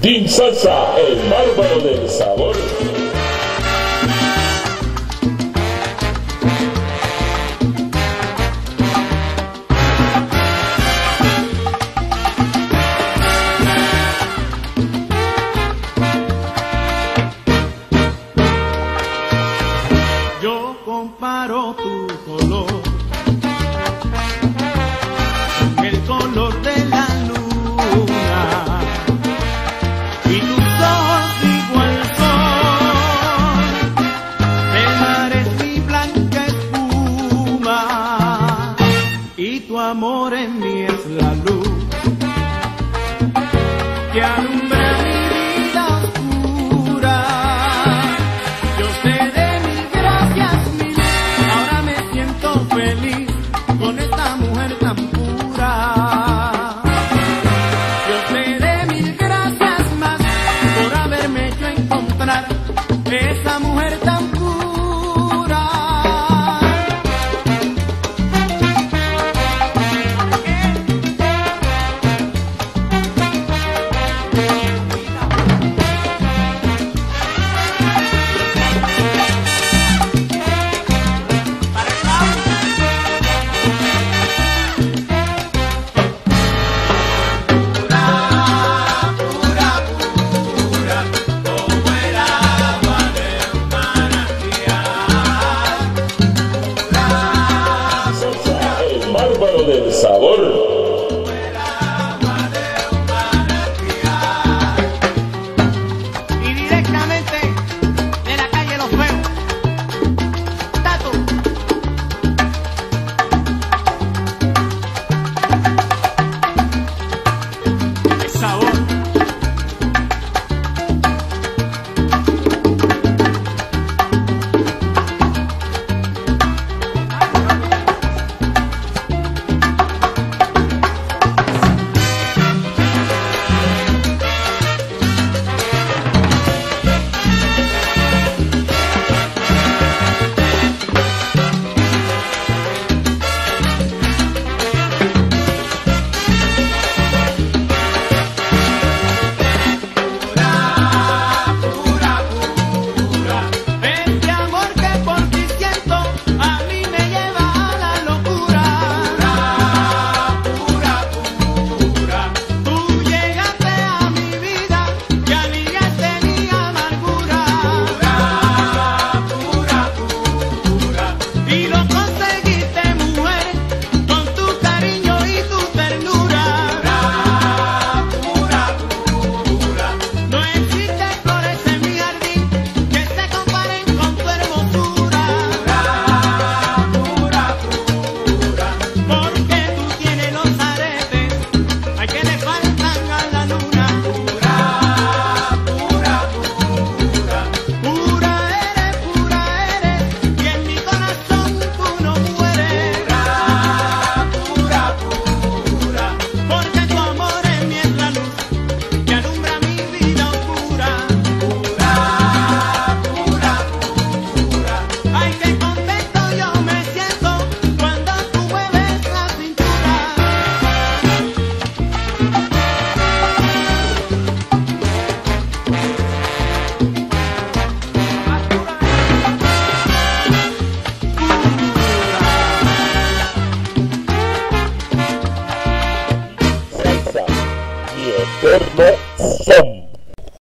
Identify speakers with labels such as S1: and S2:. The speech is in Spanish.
S1: Team Salsa, el bárbaro del sabor.
S2: Yo comparo tu color Y tus ojos igual son, el mar es mi blanca espuma y tu amor en mí es la luz que alumbró mi vida oscura. Yo sé de mis gracias mi mil, ahora me siento feliz con esta mujer tan.
S1: bárbaro del sabor.